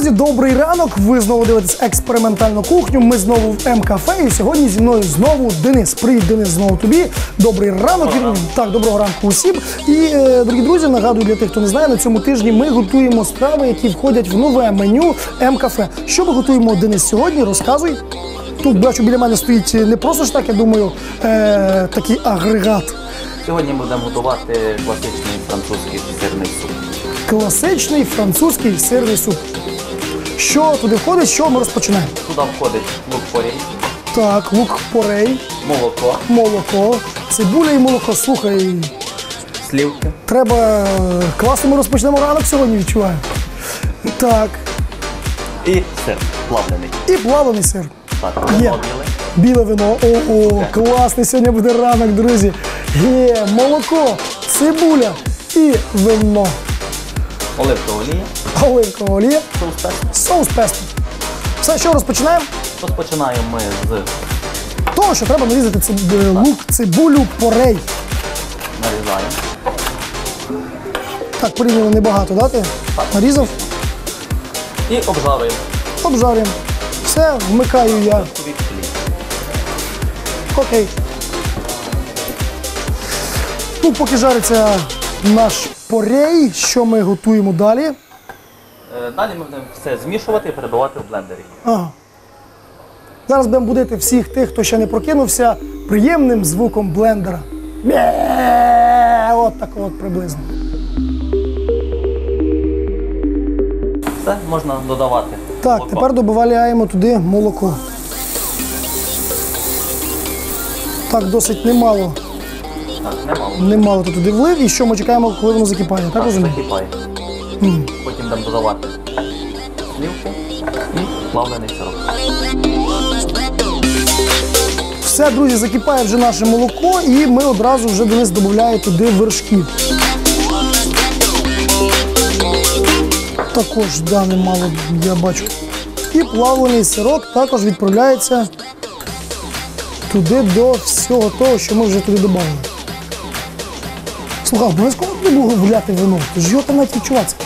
Друзі, добрий ранок. Ви знову дивитесь експериментальну кухню. Ми знову в М-кафе. І сьогодні зі мною знову Денис. Привіт, Денис, знову тобі. Добрий ранок. Доброго так, доброго ранку усім. І е, дорогі друзі, нагадую для тих, хто не знає, на цьому тижні ми готуємо страви, які входять в нове меню М-кафе. Що ми готуємо Денис сьогодні? Розказуй. Тут бачу, біля мене стоїть не просто ж так, я думаю, е, такий агрегат. Сьогодні будемо готувати класичний французький сирний суп. Класичний французький сирний суп. Що туди входить, що ми розпочинаємо? Туди входить лук порій, Так, лук порей, молоко, молоко, цибуля і молоко. Слухай, слівки, треба е, класно ми розпочнемо ранок сьогодні, відчуваю. Так, і сир плавлений. і плавлений сир. Так, Є. біле, вино. О, класний сьогодні буде ранок, друзі. Є молоко, цибуля і вино. Оливкова олія, Оливкова олія, соус песто. соус песто. Все, що розпочинаємо? Розпочинаємо ми з Того, що треба нарізати циб- е, лук, цибулю, порей. нарізаємо. Так, порівняно небагато, да, ти? Нарізав, І обжарюємо обжарюємо. Все, вмикаю я. Окей. Ну, поки жариться наш порей, що ми готуємо далі? Е, Далі ми будемо все змішувати і перебивати в блендері. Ага. Зараз будемо будити всіх тих, хто ще не прокинувся, приємним звуком блендера. Мє! От так от приблизно. Все, можна додавати. Так, молоко. тепер додаємо туди молоко. Так, досить немало. Немало. Немало ти туди влив. І що ми чекаємо, коли воно закипає, так Так, розумію? закипає. Потім будемо додавати слівки і плавлений сироп. Все, друзі, закипає вже наше молоко, і ми одразу вже Денис додає туди вершків. Також да, немало, я бачу. І плавлений сирок також відправляється туди до всього того, що ми вже туди додали. Слухай, обов'язково не було гуляти вино, тож його там навіть відчуватися.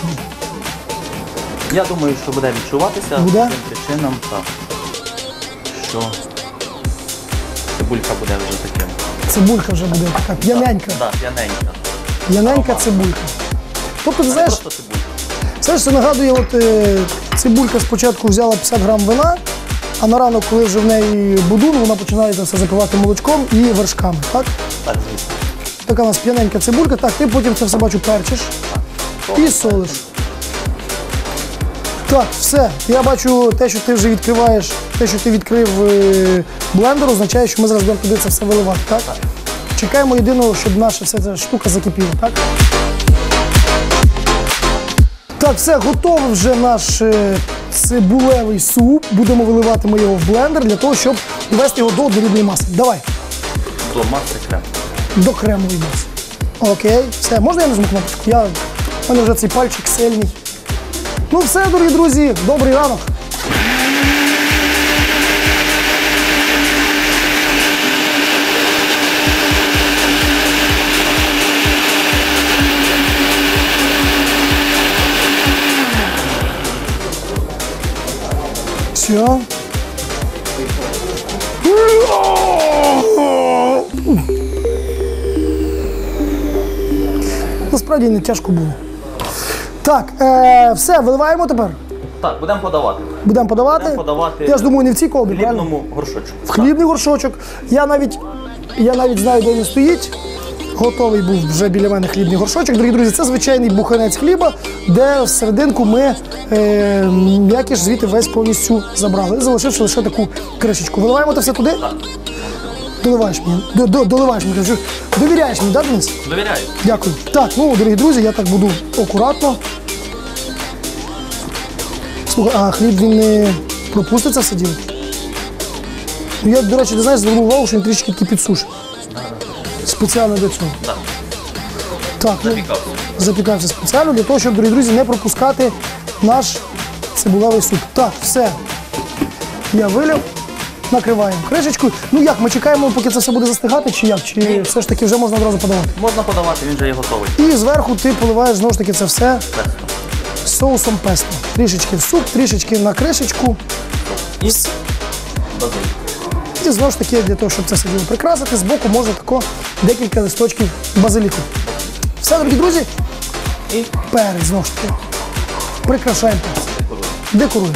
Я думаю, що буде відчуватися Буде? тим причинам, так, що цибулька буде вже таким. Цибулька вже буде така п'яненька. Так, п'яненька. П'яненька цибулька. Тобто, ти знаєш, просто цибулька. Ж це нагадує, от е, цибулька спочатку взяла 50 грам вина, а на ранок, коли вже в неї будун, вона починає це все запивати молочком і вершками. Так? Так, звісно. Така у нас п'яненька цибулька. Так, ти потім це все бачу перчиш і солиш. Так, все. Я бачу те, що ти вже відкриваєш, те, що ти відкрив е, блендер, означає, що ми зараз будемо туди це все виливати. Так? Чекаємо єдиного, щоб наша вся ця штука закипіла. Так? Так, все, готовий вже наш е, цибулевий суп. Будемо виливати ми його в блендер для того, щоб довести його до однорідної маси. Давай, До маси крем. До кремової маси. Окей, все, можна я нажму кнопочку? Я, у мене вже цей пальчик сильний. Ну все, дорогі друзі, добрий ранок. Все. Насправді не тяжко було. Так, е, все, виливаємо тепер. Так, будемо подавати. Будемо подавати. Будемо подавати Я ж думаю, не в цій колбі, В правильно? хлібному горшочку. В хлібний горшочок. Я навіть, я навіть знаю, де він стоїть. Готовий був вже біля мене хлібний горшочок. Дорогі друзі, це звичайний буханець хліба, де всерединку ми е, м'якіш звідти весь повністю забрали, залишивши лише таку кришечку. Виливаємо це все туди? Так. Доливаєш мені. До, до, доливаєш мені. кажу. Довіряєш мені, так, Денис? Довіряю. Дякую. Так, ну, дорогі друзі, я так буду акуратно. Слухай, а хліб він не пропуститься діло? Ну, я, до речі, ти знаєш, звернув увагу, що він трішки такий підсушений. Спеціально для цього. Так. Так, ну, Запікався. запікався спеціально для того, щоб, дорогі друзі, не пропускати наш цибулевий суп. Так, все. Я вилив. Накриваємо кришечкою. Ну як, ми чекаємо, поки це все буде застигати, чи як? Чи все ж таки вже можна одразу подавати? Можна подавати, він вже є готовий. І зверху ти поливаєш знову ж таки це все Песто. соусом песто. Трішечки в суп, трішечки на кришечку. І базилік. І знову ж таки, для того, щоб це все діло прикрасити, збоку можна тако декілька листочків базиліку. Все, дорогі друзі, І перець знову ж таки. Прикрашаємо перець. Декоруємо.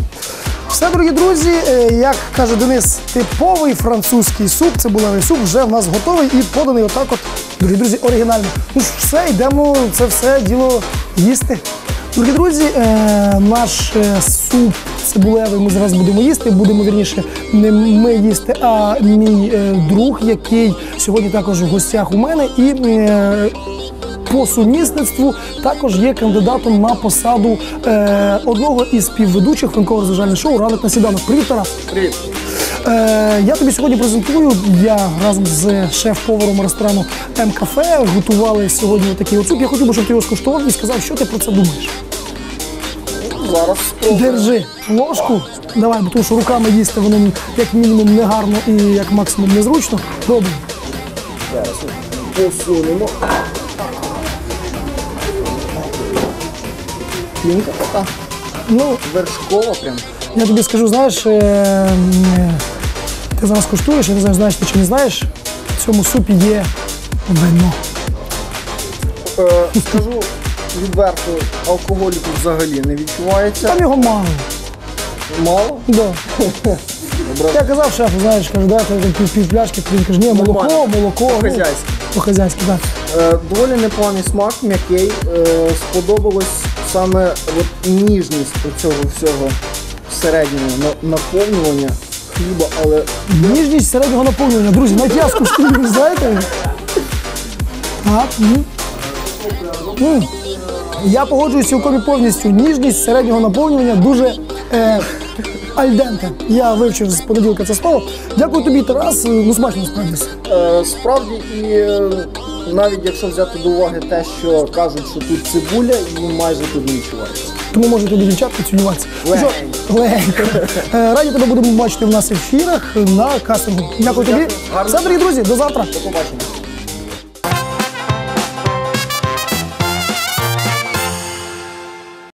Все, дорогі друзі, е, як каже Денис, типовий французький суп, цибулевий суп вже в нас готовий і поданий отак от, дорогі друзі, оригінально. Ну ж все, йдемо це все діло їсти. Дорогі друзі, е, наш е, суп цибулевий ми зараз будемо їсти. Будемо вірніше не ми їсти, а мій друг, який сьогодні також в гостях у мене. І по сумісництву також є кандидатом на посаду е, одного із співведучих ранково розважального шоу Ранок на сніданок. Привіт, Тарас. Привіт. Е, я тобі сьогодні презентую. Я разом з шеф-поваром ресторану М-кафе готували сьогодні такий от. Я хотів би, щоб ти його скуштував і сказав, що ти про це думаєш. Зараз спробую. Держи ложку. Давай, бо тому що руками їсти воно як мінімум негарно і як максимум незручно. Пробуй. Зараз посунемо. Пінка така. Ну, Вершкова прям. Я тобі скажу, знаєш, е, ти зараз куштуєш, я не знаю, знаєш ти чи не знаєш, в цьому супі є вино. Е, скажу відверто, алкоголю тут взагалі не відчувається. Там його мало. Мало. Да. Добре. Я казав шефу, знаєш, кажу, дайте пів, пів пляшки, він каже, ні, молоко, Нормально. молоко. По-хазяйськи. По-хазяйськи, так. Е, доволі непоганий смак, м'який. Е, сподобалось саме от, ніжність цього всього середнього наповнювання хліба, але Ніжність середнього наповнювання. Друзі, навіть я скуштую, ви знаєте? Так. м. М. Я погоджуюсь цілком повністю. Ніжність середнього наповнювання дуже е, альденте. Я вивчив з понеділка це слово. Дякую тобі, Тарас. Ну, смачно справді. Е, Справді, і е, навіть якщо взяти до уваги те, що кажуть, що тут цибуля, її майже тут не відчувається. Тому може тобі дівчатка цілюватися. Ну Легенько. Легенько. Е, Раді тебе будемо бачити в нас в ефірах на кастингу. Дякую тобі. Гарно. Все, дорогі друзі, до завтра. До побачення.